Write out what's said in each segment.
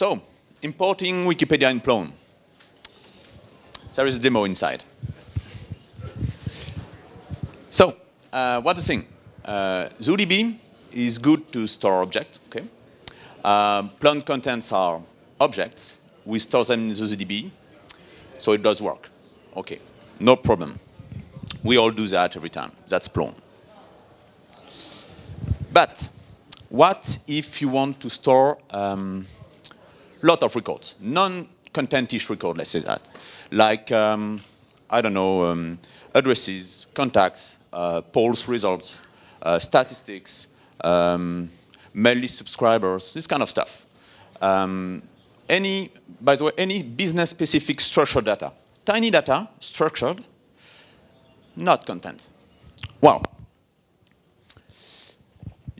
So, importing Wikipedia in Plone. There is a demo inside. So, uh, what's the thing? Uh, ZODB is good to store objects, okay? Uh, Plone contents are objects. We store them in ZODB, so it does work. Okay, no problem. We all do that every time. That's Plone. But what if you want to store um, lot of records, non-contentish record, let's say that, like, um, I don't know, um, addresses, contacts, uh, polls results, uh, statistics, um, subscribers, this kind of stuff. Um, any, by the way, any business-specific structured data. Tiny data, structured, not content. Well,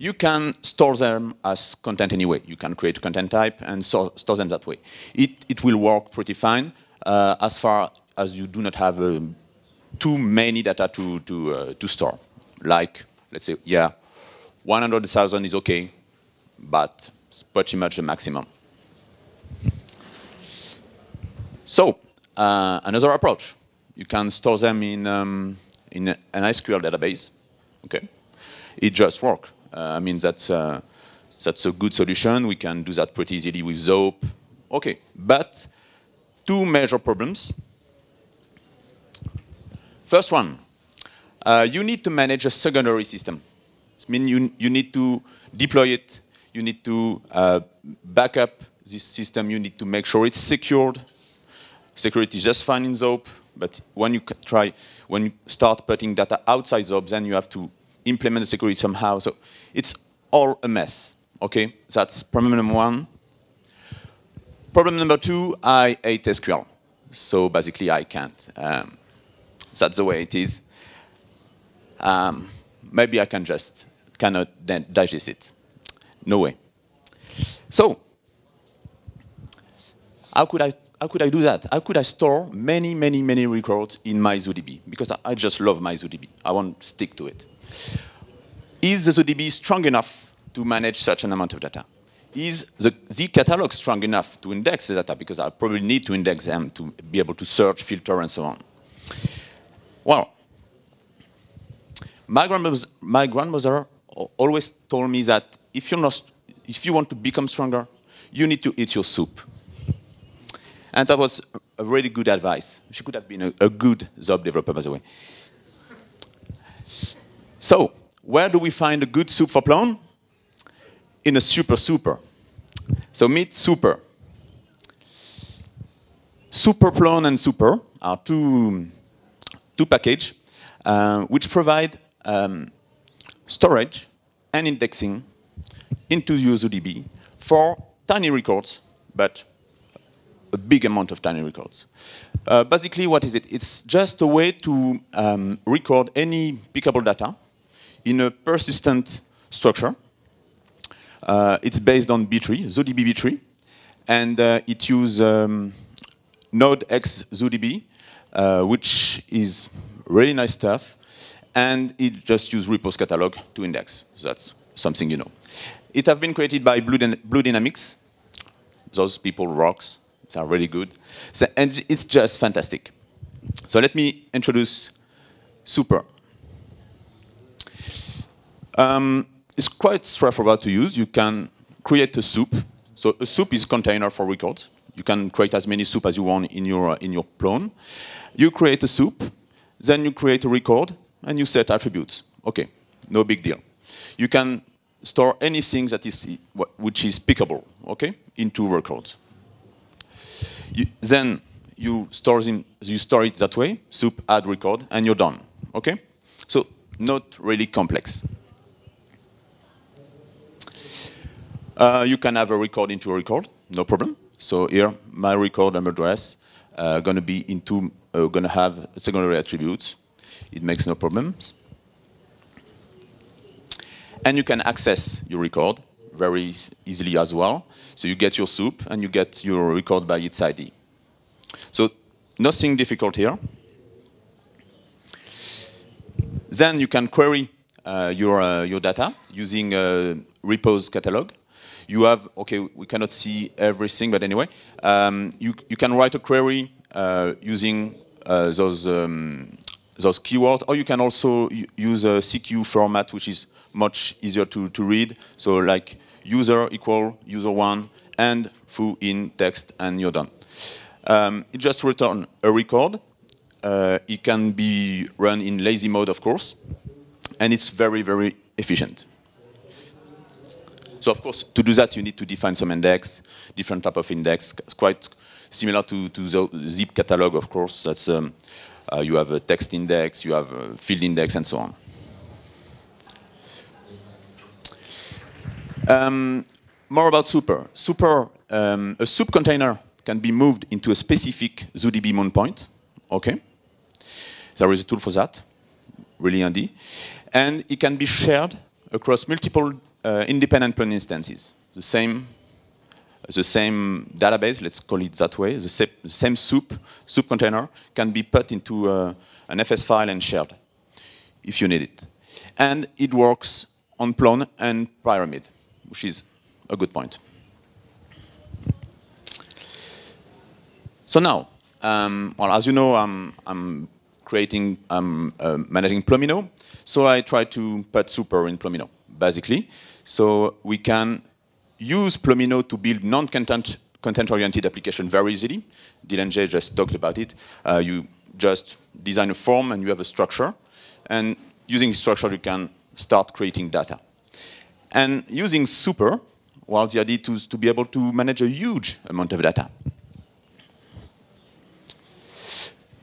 you can store them as content anyway. You can create a content type and so, store them that way. It, it will work pretty fine uh, as far as you do not have um, too many data to, to, uh, to store. Like, let's say, yeah, 100,000 is okay, but it's pretty much the maximum. So, uh, another approach. You can store them in, um, in an SQL database. Okay, It just works. Uh, I mean, that's, uh, that's a good solution. We can do that pretty easily with Zope. Okay, but two major problems. First one, uh, you need to manage a secondary system. I means you, you need to deploy it, you need to uh, back up this system, you need to make sure it's secured. Security is just fine in Zope, but when you try, when you start putting data outside Zope, then you have to implement the security somehow. So it's all a mess. Okay, that's problem number one. Problem number two, I hate SQL. So basically, I can't. Um, that's the way it is. Um, maybe I can just cannot digest it. No way. So, how could I how could I do that? How could I store many, many, many records in my ZODB? Because I just love my ZODB. I want to stick to it. Is the ZODB strong enough to manage such an amount of data? Is the ZCatalog strong enough to index the data? Because I probably need to index them to be able to search, filter, and so on. Well, my grandmother, my grandmother always told me that if, you're not, if you want to become stronger, you need to eat your soup. And that was a really good advice. She could have been a, a good Zope developer, by the way. So, where do we find a good soup for? In a super super. So meet souper. Super Plone and souper are two, two packages uh, which provide um, storage and indexing into ZODB for tiny records, but a big amount of tiny records. Uh, basically, what is it? It's just a way to um, record any pickable data in a persistent structure. Uh, it's based on B-tree, ZODB B-tree, and uh, it uses um, node.ext.zodb, uh, which is really nice stuff, and it just uses repoze.catalog to index. So that's something you know. It has been created by Blue, Blue Dynamics. Those people rocks. They are really good. So, and it's just fantastic. So let me introduce Souper. Um, it's quite straightforward to use. You can create a soup. So a soup is a container for records. You can create as many soup as you want in your, uh, in your Plone. You create a soup, then you create a record, and you set attributes. Okay, no big deal. You can store anything that is, which is pickable, okay, into records. You, then you store, in, you store it that way, soup, add record, and you're done, okay? So not really complex. Uh, you can have a record into a record, no problem. So here, my record and address uh, going to be into, uh, going to have secondary attributes. It makes no problems. And you can access your record very easily as well. So you get your soup and you get your record by its ID. So nothing difficult here. Then you can query uh, your, uh, your data using a repos catalog. You have, okay, we cannot see everything, but anyway, um, you, you can write a query uh, using uh, those, um, those keywords, or you can also use a CQ format, which is much easier to, to read. So like user equal user one and foo in text, and you're done. Um, it just return a record. Uh, it can be run in lazy mode, of course, and it's very, very efficient. So of course, to do that, you need to define some index, different type of index. It's quite similar to, to the ZCatalog, of course. That's um, uh, you have a text index, you have a field index, and so on. Um, more about Souper. Souper, um, a soup container can be moved into a specific ZODB mount point. Okay, there is a tool for that, really handy, and it can be shared across multiple uh, independent Plone instances. The same, the same database, let's call it that way, the, same soup, soup container can be put into uh, an FS file and shared if you need it. And it works on Plone and Pyramid, which is a good point. So now, um, well, as you know, I'm, I'm creating, I'm uh, managing Plomino, so I try to put souper in Plomino, basically. So we can use Plomino to build non-content content-oriented application very easily. Dylan Jay just talked about it. Uh, you just design a form and you have a structure. And using structure, you can start creating data. And using Souper, well, the idea is to be able to manage a huge amount of data.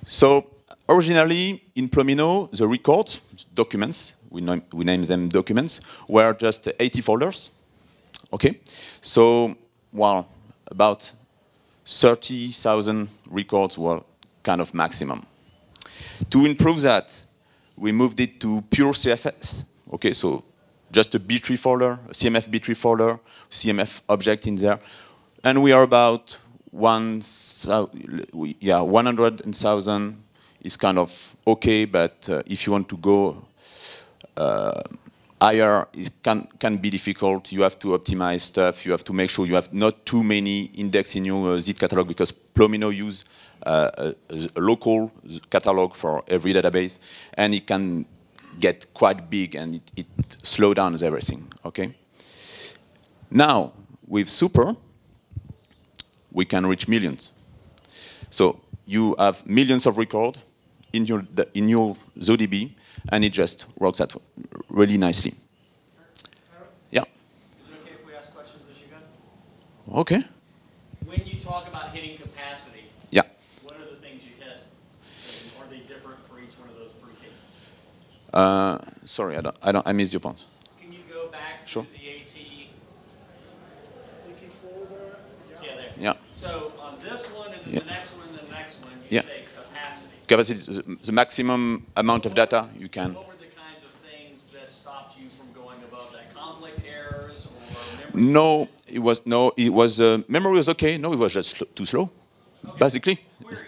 So originally, in Plomino, the records, documents, we, name, we name them documents, were just AT folders. Okay, so well, about 30,000 records were kind of maximum. To improve that, we moved it to pure CMF. Okay, so just a B-tree folder, a CMF B-tree folder, CMF object in there, and we are about one, yeah, 100,000 is kind of okay, but uh, if you want to go uh, higher it can, can be difficult. You have to optimize stuff. You have to make sure you have not too many index in your uh, ZCatalog because Plomino use uh, a, a, local catalog for every database, and it can get quite big and it, it slow down everything. Okay. Now with Souper, we can reach millions. So you have millions of records in your in your ZODB, and it just works out really nicely. Yeah. Is it okay if we ask questions as you go? Okay. When you talk about hitting capacity, yeah. what are the things you hit? And are they different for each one of those three cases? Uh, sorry, I don't, I don't, I missed your point. Can you go back to sure. the AT? folder. Yeah, there. Yeah. So on this one and then Yeah. the next one and the next one, you Yeah. say capacity. The, maximum amount of data you can. What were the kinds of things that stopped you from going above that? Conflict errors or memory? No, it was no, it was uh, memory was okay. No, it was just too slow, Okay. basically. Query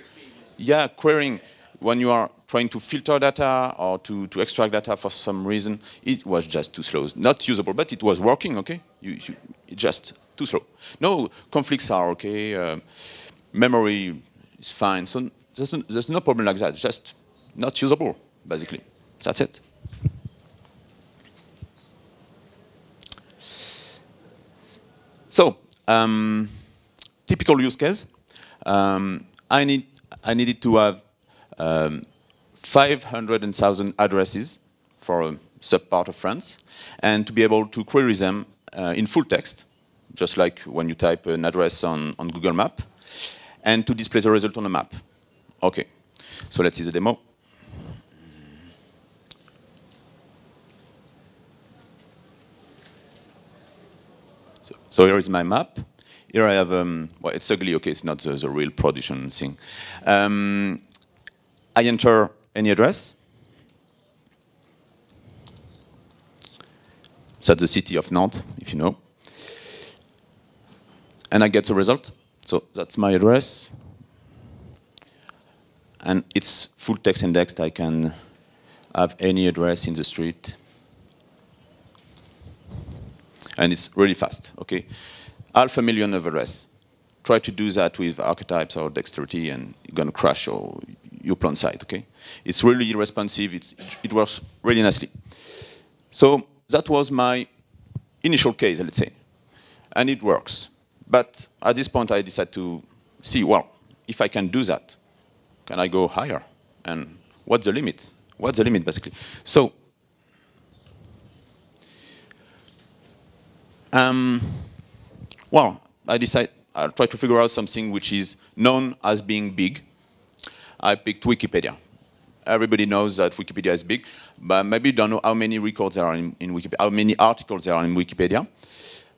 Yeah, querying when you are trying to filter data or to, to extract data for some reason, it was just too slow. Not usable, but it was working. Okay, you, you just too slow. No, conflicts are okay. Uh, memory is fine. So there's, there's no problem like that. Just not usable, basically. That's it. So, um, typical use case. Um, I need I needed to have um, 500,000 addresses for a subpart of France, and to be able to query them uh, in full text, just like when you type an address on, on Google Map, and to display the result on a map. Okay, so let's see the demo. So, so here is my map. Here I have, um, well, it's ugly, okay, it's not the, the real production thing. Um, I enter any address. That's the city of Nantes, if you know. And I get the result. So that's my address. And it's full text indexed. I can have any address in the street. and it's really fast. Okay, half a million of address. Try to do that with archetypes or dexterity, and you're gonna crash your your Plone site. Okay, it's really responsive. It's, it works really nicely. So that was my initial case, let's say, and it works. But at this point, I decided to see, well, if I can do that, can I go higher? And what's the limit? What's the limit, basically? So, um, well, I decided I'll try to figure out something which is known as being big. I picked Wikipedia. Everybody knows that Wikipedia is big, but maybe you don't know how many records there are in, in Wikipedia, how many articles there are in Wikipedia.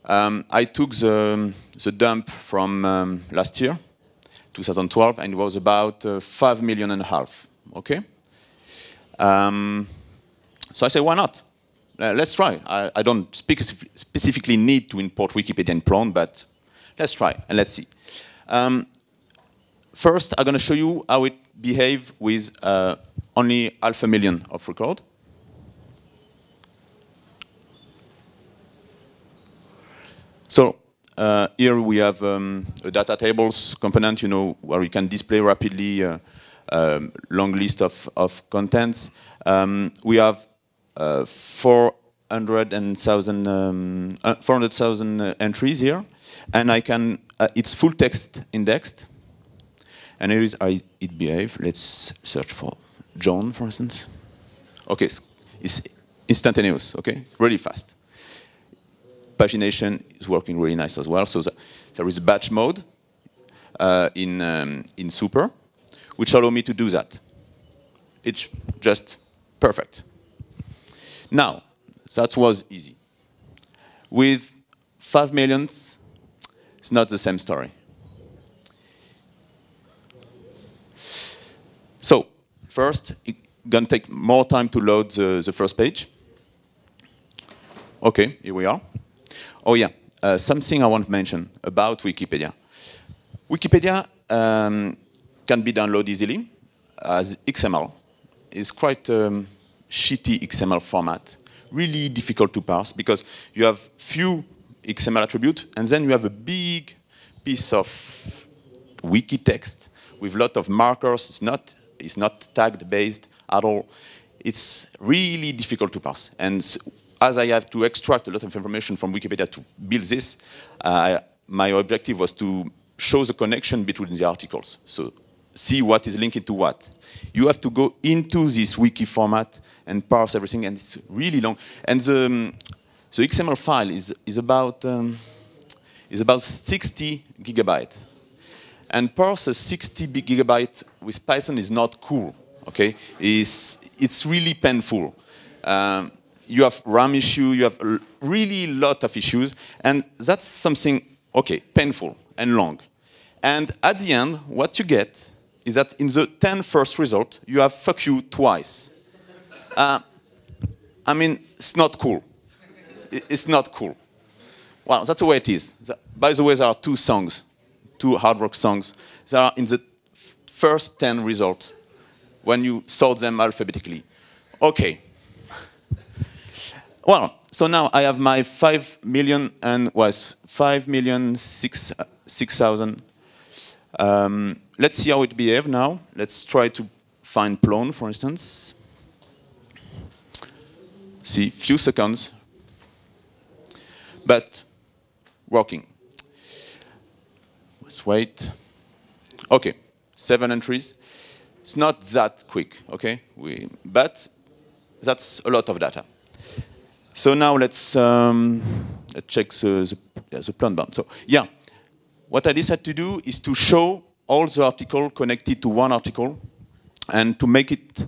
Um, I took the, the dump from um, last year, 2012, and it was about uh, five million and a half. Okay. Um, so I said, why not? Uh, let's try. I, I don't specifically need to import Wikipedia in Plone, but let's try and let's see. Um, first, I'm going to show you how it behaves with uh, only half a million of record. So uh, here we have um, a data tables component, you know, where you can display rapidly a uh, um, long list of, of contents. Um, we have uh, 400,000 um, uh, 400, uh, entries here, and I can, uh, it's full text indexed, and here is how it behaves. Let's search for John, for instance. Okay, it's instantaneous, okay, really fast pagination is working really nice as well. So the, there is batch mode uh, in, um, in Souper, which allow me to do that. It's just perfect. Now, that was easy. With 5 millions, it's not the same story. So, first, it's going to take more time to load the, the first page. Okay, here we are. Oh yeah, uh, something I want to mention about Wikipedia. Wikipedia um, can be downloaded easily as XML. It's quite um, shitty XML format, really difficult to parse because you have few XML attributes and then you have a big piece of wiki text with a lot of markers. It's not, it's not tagged based at all. It's really difficult to parse. And as I have to extract a lot of information from Wikipedia to build this, uh, my objective was to show the connection between the articles. So see what is linked to what. You have to go into this wiki format and parse everything, and it's really long. And the, um, the XML file is, is, about, um, is about 60 gigabytes. And parse a 60 gigabyte with Python is not cool, okay? It's, it's really painful. Um, you have RAM issue, you have really lot of issues, and that's something, okay, painful and long. And at the end, what you get is that in the 10 first result, you have fuck you twice. Uh, I mean, it's not cool. It's not cool. Well, that's the way it is. By the way, there are two songs, two hard rock songs. They are in the first 10 results when you sort them alphabetically. Okay, well, so now I have my 5 million and was 5 million 6 6,000. Um, let's see how it behaves now. Let's try to find Plone, for instance. See, few seconds, but working. Let's wait. Okay, seven entries. It's not that quick, okay? We, but that's a lot of data. So now let's um, check the, the, the Plone band. So yeah, what I decided to do is to show all the article connected to one article, and to make it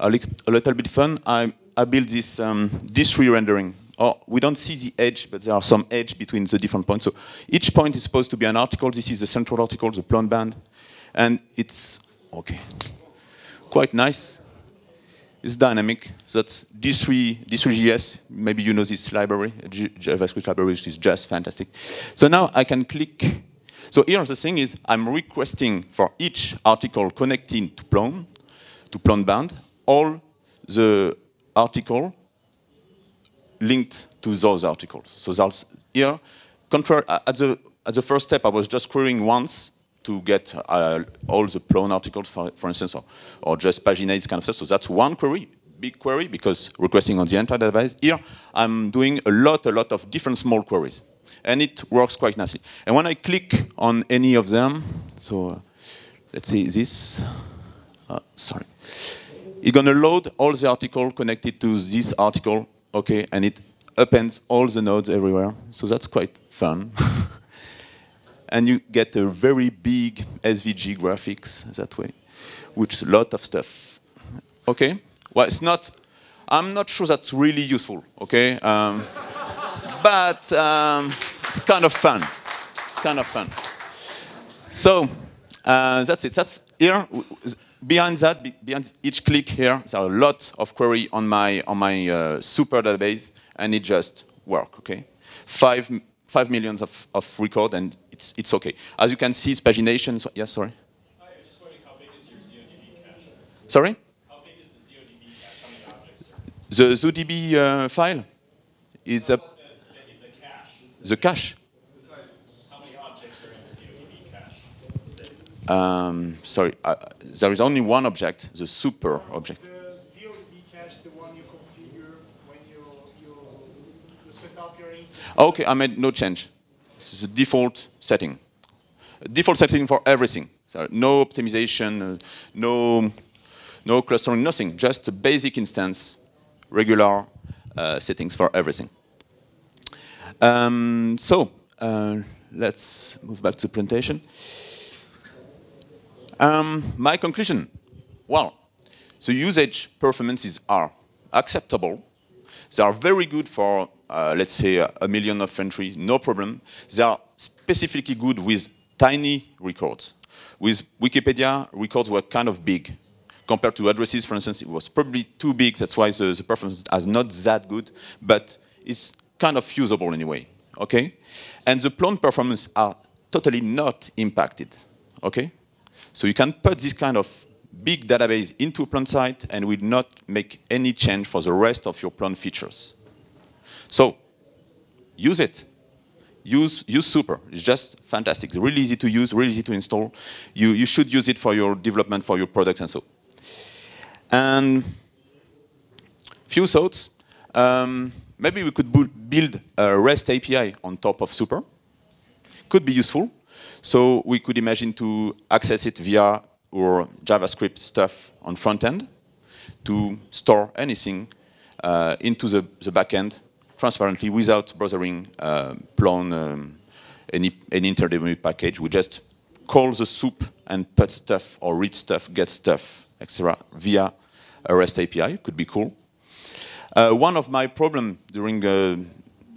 a, li a little bit fun, I, I built this um, D3 rendering. Oh, we don't see the edge, but there are some edge between the different points. So each point is supposed to be an article. This is the central article, the Plone band, and it's okay, quite nice is dynamic. That's D3, D3JS. Maybe you know this library, JavaScript library, which is just fantastic. So now I can click. So here the thing is, I'm requesting for each article connecting to Plone, to Plone band, all the article linked to those articles. So that's here, contrary, at the, at the first step, I was just querying once to get uh, all the Plone articles, for, for instance, or, or just paginates kind of stuff. So that's one query, big query, because requesting on the entire database. Here, I'm doing a lot, a lot of different small queries. And it works quite nicely. And when I click on any of them, so uh, let's see this, uh, sorry. It's gonna load all the article connected to this article, okay, and it appends all the nodes everywhere. So that's quite fun. and you get a very big SVG graphics that way, which is a lot of stuff. Okay? Well, it's not, I'm not sure that's really useful, okay? Um, but um, it's kind of fun. It's kind of fun. So uh, that's it. That's here. Behind that, behind each click here, there are a lot of query on my on my uh, souper database, and it just work. Okay, five five millions of, of record, and it's it's okay. As you can see, it's pagination. So, yes, sorry. Hi, I'm just wondering how big is your ZODB cache? Sorry. How big is the ZODB cache? How many objects? The ZODB uh, file is a, The, the, the cache. the cache. How many objects are in the ZODB cache? Um, sorry, uh, there is only one object, the souper object. The ZOD cache, the one you configure when you, you, you set up your instance. Okay, I made no change. This is a default setting. A default setting for everything. So no optimization, uh, no, no clustering, nothing. Just a basic instance, regular uh, settings for everything. Um, so uh, let's move back to presentation. Um, my conclusion, well, the usage performances are acceptable. They are very good for, uh, let's say, a, million of entries, no problem. They are specifically good with tiny records. With Wikipedia, records were kind of big. Compared to addresses, for instance, it was probably too big. That's why the, the performance is not that good, but it's kind of usable anyway, okay? And the Plone performance are totally not impacted, okay? So you can put this kind of big database into a Plone site and will not make any change for the rest of your Plone features. So use it. Use, use Souper. It's just fantastic. It's really easy to use, really easy to install. You, you should use it for your development, for your products and so. And few thoughts. Um, maybe we could build a REST API on top of Souper. Could be useful. So we could imagine to access it via our JavaScript stuff on front end to store anything uh, into the, the backend transparently without brothering uh, Plone, um, any, any intermediate package. We just call the soup and put stuff or read stuff, get stuff, etc. via a REST API. Could be cool. Uh, one of my problems during uh,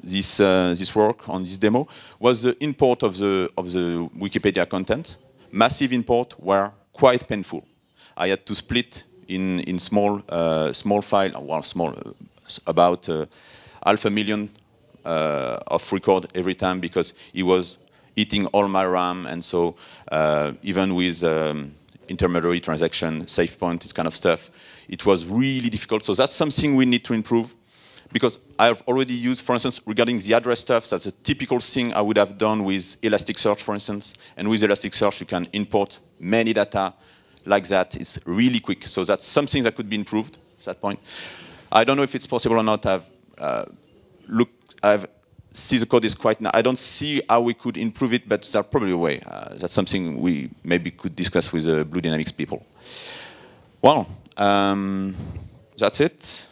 this, uh, this work on this demo was the import of the, of the Wikipedia content. Massive import were quite painful. I had to split in, in small, uh, small file, well, small, uh, about uh, half a million uh, of record every time because it was eating all my RAM, and so uh, even with um, intermediary transaction, safe point, this kind of stuff, it was really difficult. So that's something we need to improve because I've already used, for instance, regarding the address stuff, that's a typical thing I would have done with Elasticsearch, for instance. And with Elasticsearch, you can import many data like that. It's really quick. So that's something that could be improved at that point. I don't know if it's possible or not. I've uh, looked, I've see the code is quite, I don't see how we could improve it, but there's probably a way. Uh, that's something we maybe could discuss with the Blue Dynamics people. Well, um, that's it.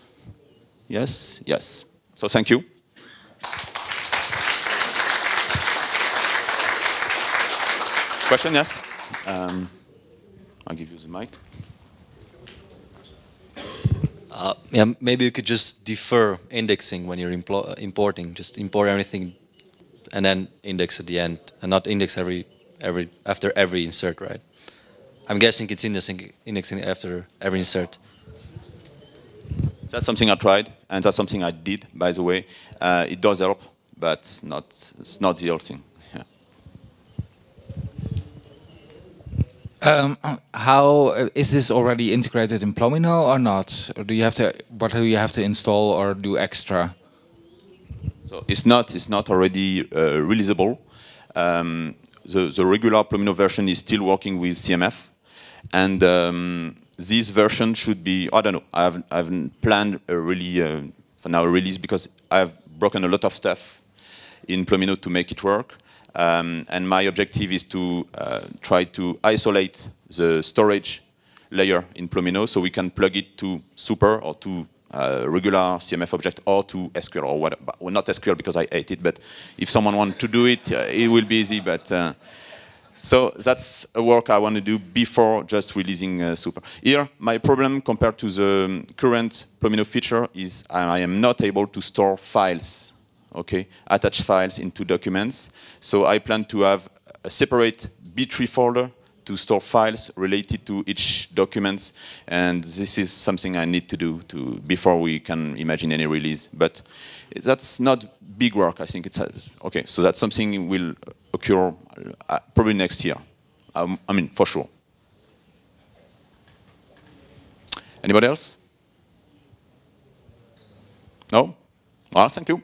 Yes, yes. So thank you. Question, yes? Um, I'll give you the mic. Uh, yeah, maybe you could just defer indexing when you're implo- importing. Just import everything and then index at the end, and not index every every after every insert, right? I'm guessing it's indexing indexing after every insert. That's something I tried, and that's something I did, by the way. Uh, it does help, but not, it's not the whole thing. Yeah. Um, how uh, is this already integrated in Plomino or not? Or do you have to? What do you have to install or do extra? So it's not it's not already uh, releasable. Um, the the regular Plomino version is still working with CMF, and um, this version should be I don't know I haven't, I haven't planned a really uh, for now a release because I've broken a lot of stuff in Plomino to make it work. Um, and my objective is to uh, try to isolate the storage layer in Plomino so we can plug it to Souper or to uh, regular CMF object or to SQL or what, well, not SQL because I hate it, but if someone wants to do it, uh, it will be easy. But uh, so that's a work I want to do before just releasing uh, Souper. Here, my problem compared to the current Plomino feature is I am not able to store files, okay, attach files into documents. So I plan to have a separate B-tree folder to store files related to each documents, and this is something I need to do to before we can imagine any release. But that's not big work. I think it's okay. So that's something will occur uh, probably next year. Um, I mean, for sure. Anybody else? No? Well, thank you.